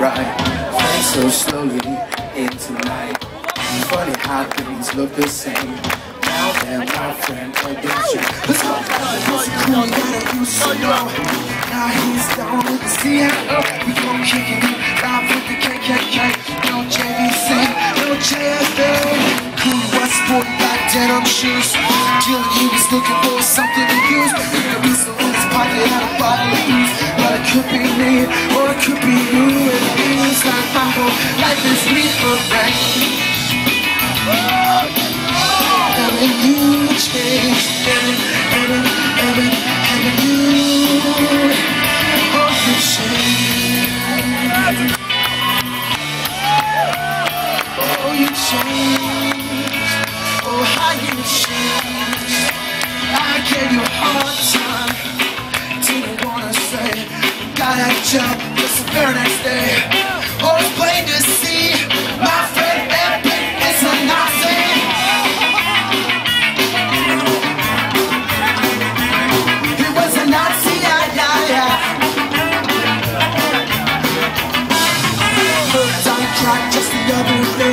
right. Fade so slowly into night. Funny how things look the same. Now that my friend against you. Let's go. That I used to know. Now he's down with the CIO. We gon' kick it live with the KKK. No JVC, no JFA. Cool was sporting black denim shoes. Till he was looking for something for. Having you you, oh you change, oh you change, oh how you change. I gave you a hard time, didn't wanna say, got that job just the very next like just the other day.